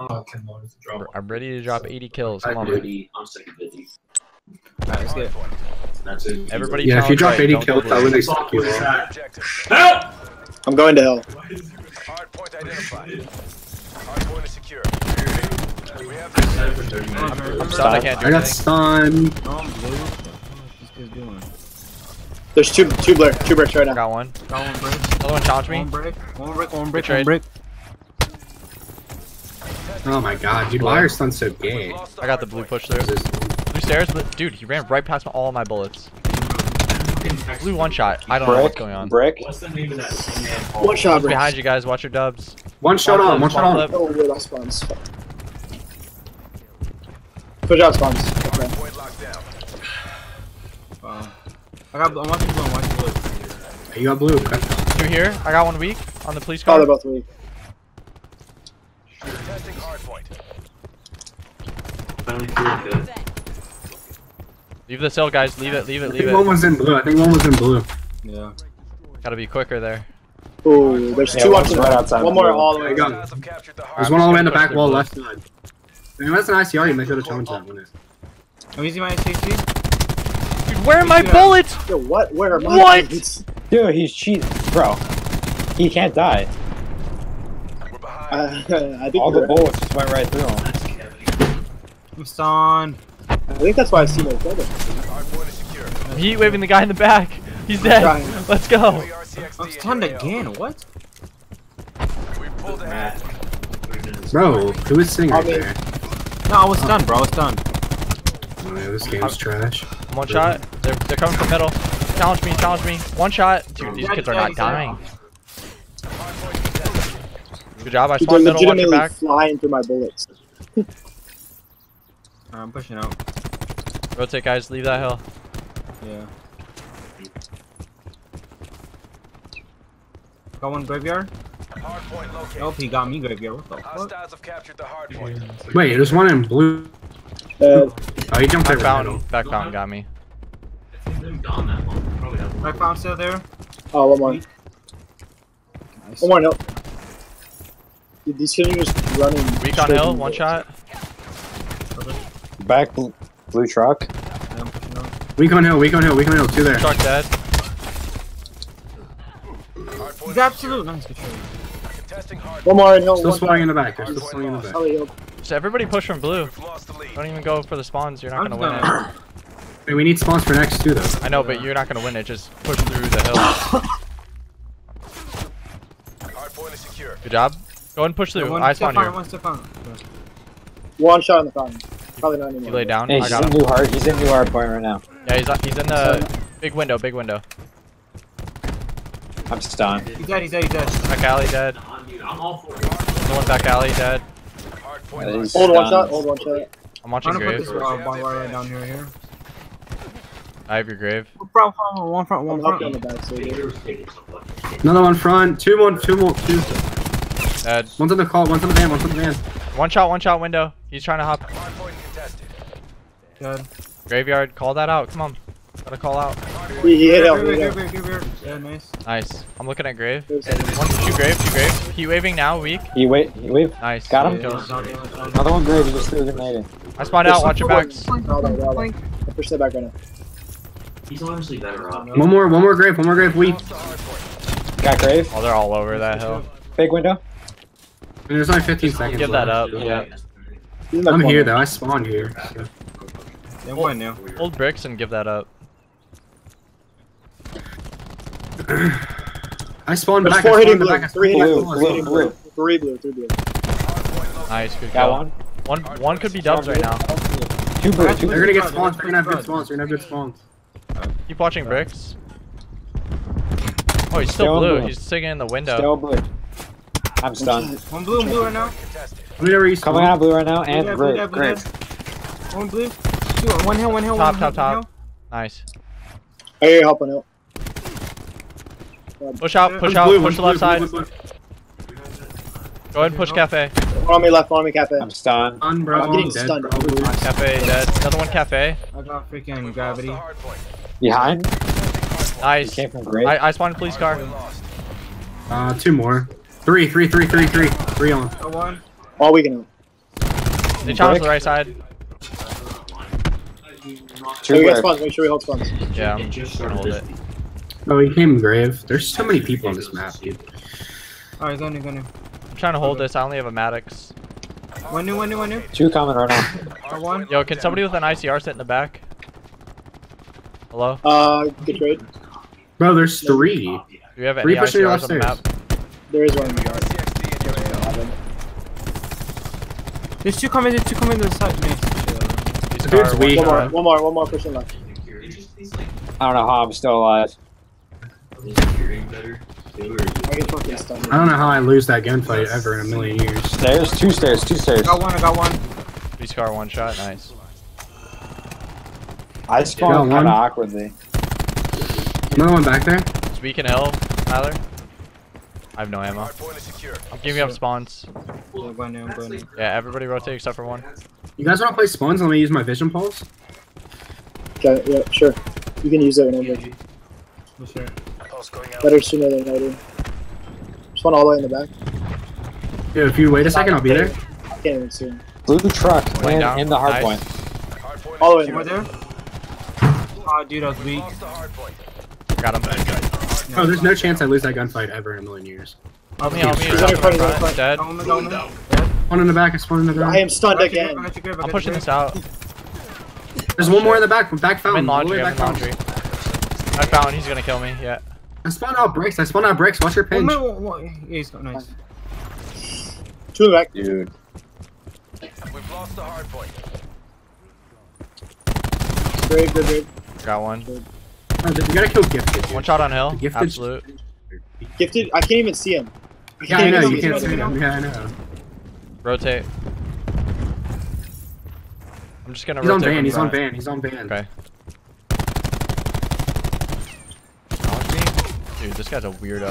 Oh, Ken Lord is a drop. I'm ready to drop 80 kills. Come I'm on, man. ready. I'm sick of 50. Alright, let's get it. That's it. Everybody Yeah, if you drop 80 don't kills, go that blue. would expect you. Help! I'm going to hell. Hard point identified. Hard point is secure. We have. I'm stunned, I can't do I got anything. stunned. I'm blue. What's this kid doing? There's two two blur two bricks right now. got one. Got one brick. Another one challenge me. One brick. One brick. One brick. trade. One brick. Oh my god, dude, why are stuns so gay? I got the blue push through. This- Blue stairs, but dude, he ran right past all my bullets. Blue one shot. I don't know what's going on. brick. What's the name of that man? One shot One's behind you guys. Watch your dubs. One shot on, one shot on. Oh, wait, that spawns. Push out spawns. Okay. Point locked down. Wow. I got. I'm watching blue. I'm watching blue. You got blue. Okay. Two here. I got one weak on the police car. Oh, they're both weak. Testing hard point. Finally feeling good. Leave the cell, guys. Leave it. Leave I it. Leave think one was in blue. I think one was in blue. Yeah. Gotta be quicker there. Ooh, there's Yeah, two one's up right outside One more all the way. There you go. down. Hostiles have captured the hard There's I'm one all the way in the back wall their left side. I mean, that's an ICR. You might be able to challenge that one. I'm using my SAC. Dude, where are my bullets? Yo, what? Where are my What? bullets? Dude, he's cheating. Bro. He can't die. We're behind. Uh, I think All the you're right. bullets just went right through him. I'm stunned. I think that's why I see my brother. Hard point is secure. I'm heat waving the guy in the back. He's dead. Trying. Let's go. Enemy RCXD I'm stunned again. What? We pulled ahead. Bro, who is sitting right there? No, I was stunned, bro. I was stunned. Oh, yeah, this game's trash. One shot. They're, they're coming from middle. Challenge me. Challenge me. One shot. Dude, these kids are not dying. Hard point contested. Good job. I They're spawned middle. Watch your legitimately back. flying through my bullets. Alright, I'm pushing out. Rotate, guys. Leave that hill. Yeah. Got one graveyard. Hard point located. Nope, he got me graveyard. What the fuck? Have captured the hard point. Wait, there's one in blue. Uh, Oh, he jumped Back over fountain. middle. Back fountain got me. Gone that long. Probably have one. Right found still there. oh, one more. Nice. One more help. Dude, these kids are just running. Weak on straight hill. One shot. Back blue, blue truck. Yeah, I'm pushing out. Weak on hill, weak on hill, weak on hill. Two there. Truck dead. He's absolute. Nice good trade. Contesting hard One more in hill. Still one- spawning in the back. Still spawning in the back. Oh. So everybody push from blue. We've lost the lead. Don't even go for the spawns. You're not I'm gonna win it. Hey, we need spawns for next too, though. I know, but you're not gonna win it. Just push through the hill. Hard point is secure. Good job. Go ahead and push through. One I spawn fire, you. one. One shot in the fountain. Probably not anymore. You lay down. Hey, I got in him. new hard. He's in new hard point right now. Yeah, he's he's in the big window. Big window. I'm stunned. He's dead, he's dead, he's dead. Back alley dead. Nah, I'm all for it. The one back alley dead. Hard point That locked is- Hold one shot. Hold one shot. I'm watching I'm gonna put this uh, barbed right down here, here. I have your grave. One front, one front, one front. on the back side. They were taking some fucking shit. Another one front. Two more. Two more. Two. Dead. One's on the call. One's on the van. One's on the van. One shot. One shot. Window. He's trying to hop. Hard point contested. Dead. Graveyard. Call that out. Come on. Gotta call out. He, he hit hill. He Graveyard, hit graveyard, graveyard. Yeah, nice. Nice. I'm looking at grave. One, two grave. Two grave. He waving now. Weak. He wait. He wait. Nice. Got him? Kills. Another one grave, He just threw a grenade. I spawned out. Watch your backs. Hold on, hold on. I'll push that back right now. He's honestly better off. One more. One more grave. One more grave. Weak. Lost the hard point. Got grave. Oh, they're all over that hill. Big window. And there's only 15 seconds. Give that up. Yeah. He's I'm here though. I spawned here. so. Yeah, one now. Hold bricks and give that up. I spawned There's back. four I hitting blue. back. Three spawned Blue, blue. Three blue. blue. Three blue. Three blue. Hard point located. Nice. Good Got kill. one. One. One could be dubs right now. Two blue. Two They're gonna get spawns. They're gonna have good spawns. They're gonna have good spawns. Keep watching bricks. Oh, he's still Still blue. blue. He's sitting in the window. Still blue. I'm stunned. One blue, one blue right now. Contested. Let me know where you Coming spawn. out blue right now and dead, blue great. dead, blue Great. One blue. Two, one hill, one hill, Top, one top, hill, one top. hill. Nice. I hear you helping hill. Push out. Push One's out. blue, Push the left blue, side. Go ahead and push cafe. One on me left. On me cafe. I'm stunned. Stunned, bro. I'm getting I'm dead, stunned. bro. Cafe dead. Another one cafe. I got freaking Lost gravity. the hard. Behind. He Nice. came from great. I, I spawned police car. We lost. Uh, two more. Three, three, three, three, three. Three on. One. All we can help. They challenge to the right side. Two So we got spawns. Make sure we hold spawns. Yeah, I'm just gonna hold it. Oh, he came grave. There's so many people on this map, dude. Alright, go new, go new. I'm trying to hold this. I only have a Maddox. One new, one new, one new. Two coming right now. Or one. Yo, can somebody with an ICR sit in the back? Hello? Uh, good trade. Bro, there's three. Do we have Three any pushing your ICRs on the map? There is one. In your AO. There's two coming, there's two coming to the side. Nice. These Dude's weak. One more, one more, one more pushing left. It just these like I don't know how I'm still alive. these are hearing better. too, or I get fucking stunned. I don't know how I lose that gunfight ever in a million years. Stairs, two stairs, two stairs. I got one, I got one. These car one shot. Nice. I Got spawned kind of awkwardly. Another one back there. It's weak and L, Tyler. I have no ammo. Hardpoint is secure. I'm giving up spawns. Yeah, go new, go new. Yeah, everybody rotate except for one. You guys want to play spawns? Let me use my vision pulse. Okay, yeah, sure. You can use that whenever. For sure. Pulse going out. Better sooner than later. Spawn all the way in the back. Yeah, if you wait a second, I'll be there. I can't even see him. Blue truck Laying in, the hard Nice. point. Hardpoint All the way in Right the there? back. Oh, dude, I was weak. Lost the hardpoint. Got him. Oh, there's no chance I lose that gunfight ever in a million years. Help me, help me. He's He's on your front, he's on my your front. front. Dead. Got one, got one. Dead. One in the back, it's one in the ground. I am stunned I got your grip, I again. got your grip, I got I'm pushing this out. There's one more in the back, back I'm in laundry. I'm back in fountain. laundry. I found he's gonna kill me. Yeah. I spawned out bricks. I spawned out bricks. Watch your One pinch. minute, one- one- Yeah, he's got nice. Two in the back. Dude. We've lost the hardpoint. Brave, brave, brave. Got one. Oh, you gotta kill gifted. dude. One shot on hill. Gifted- Absolute. Gifted. I can't even see him. I Yeah, I know. You can't him. see him. Yeah, I know. Rotate. I'm just gonna He's on rotate. van. from He's on front. van. He's on van. Okay. Dodge me? Dude, this guy's a weirdo.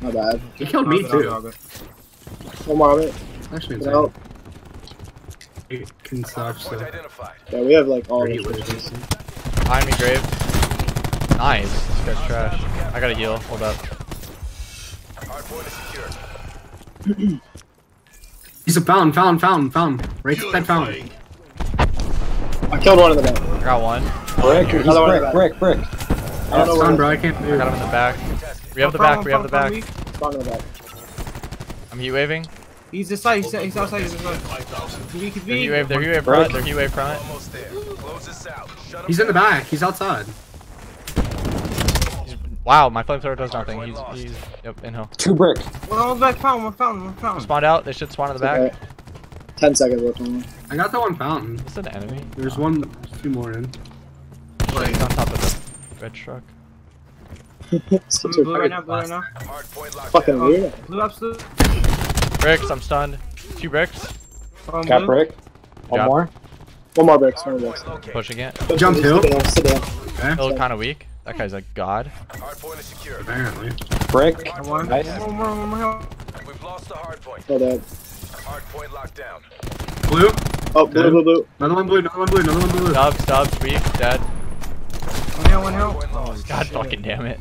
My bad. He killed me All good, all too. good, all good. One more of it. Actually, Can I help? it can suck. Hardpoint So. identified. Yeah, we have like all Or he the was. Behind me, Grave. Nice. This guy's trash. I gotta heal. Hold up. Hardpoint is secure. He's a fountain, fountain, fountain, fountain. Right to that fountain. I killed one in the back. I got one. Brick, he's Another one brick, back. brick, brick. I don't know stun, where. bro. I can't I move. got him in the back. Contested. We have the Front, back. We have the front, back. front, weak. Spawn in the back. I'm heat waving. He's this side, he's, he's outside, he's outside. He's weak, he's They're heat weak. wave. They're heat wave front. They're heat wave front. Almost there. Close this out. Shut 'em He's in the down. back. He's outside. He's, wow, my flamethrower does nothing. He's, he's yep, in hill. Two brick. One on the back fountain, one fountain, one fountain. Spawned out. They should spawn in the back. Okay. Ten seconds left on I got the one fountain. Is this an enemy? There's one, two more in. He's on top of the red truck. one. Such a Blue right now, fucking, blue right now. Fucking weird. Blue absolute. Bricks. I'm stunned. Two bricks. Um, Got blue. brick. One Job. more. One more bricks. One more bricks. Located. Pushing it. Jump Sit hill. down, Sit down. Okay. Hill kind of weak. That guy's a god. Hardpoint is secure. Apparently. Brick. Got one. Nice. One more, one more. We've lost the hardpoint. Oh, that. Hardpoint locked down. Blue. Oh, blue, blue, blue. Another one blue. Another one blue. Another one blue. Dubs. Dubs. Weak. Dead. One hill, one hill. Hardpoint lost. God Shit. fucking damn it.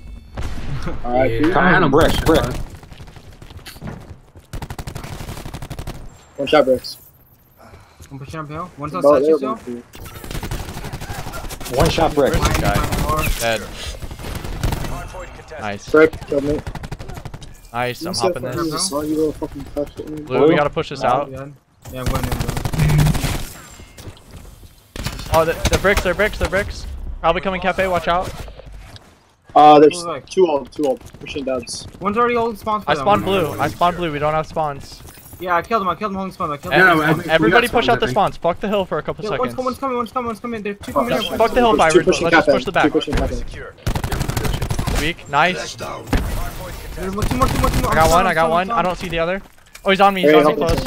Alright, Yeah. Come on, brick, brick. One shot bricks. One pushing up hill. One's on Oh, statue still. blue. One shot brick. This guy? me, behind me, Dead. Nice. Brick, killed me. Nice. I'm hopping fucking this. this. you fucking. Blue, Blue? we gotta push this out. Yeah, yeah, I'm going in. I'm going in. Oh, the, the bricks, they're bricks, they're bricks. Probably coming cafe, watch out. Uh, there's two old, two old. Pushing dubs. One's already old spawn for I spawned blue. I spawned blue. We don't have spawns. Yeah, I killed him. I killed him holding spawn. I killed him. no, holding I spawn. Everybody push out the spawns. Fuck the hill for a couple Yeah, seconds. coming, one's coming, one's coming, one's coming. There's two coming here. Fuck the hill Two fire. Let's just push the back. Two pushing cafe. Secure. Weak. Nice. There's one, two more, two more, two more. I got one. I got one. I don't see the other. Oh, he's on me. He's Very on me close.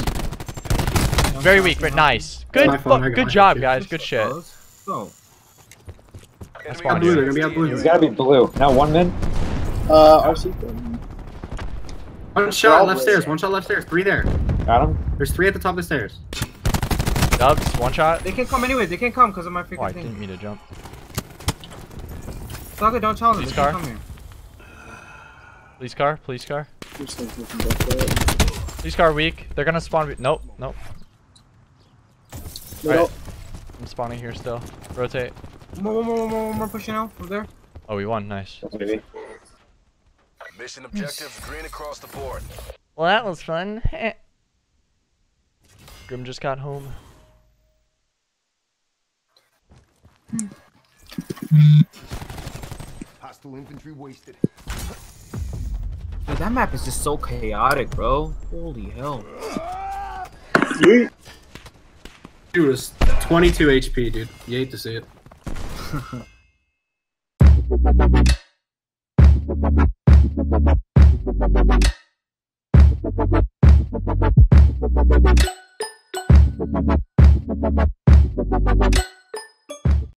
Very weak, but nice. Good. my fault, I fu- got Good job, guys. Good shit. Go. That's Enemy fine. Blue. They're UAV gonna be out blue. He's gotta be blue. Now one mid. Uh, RC. One shot left stairs. One shot left stairs. Three there. Got him. There's three at the top of the stairs. Dubs. One shot. They can't come anyway. They can't come because of my freaking Oh, I freaking didn't thing. mean to jump. Saga, don't challenge them. Police They can't car? come here. Police car. Police car. Just like looking. Police car weak. They're gonna spawn. Nope. Nope. Middle. I'm spawning here still. Rotate. One more, one more, one more, one more pushing out over there. Oh, we won. Nice. Maybe. Mission objectives green across the board. Well, that was fun. Grim just got home. Hostile infantry wasted. Dude, that map is just so chaotic, bro. Holy hell. Yeet. Dude, it's 22 HP, dude. You hate to see it.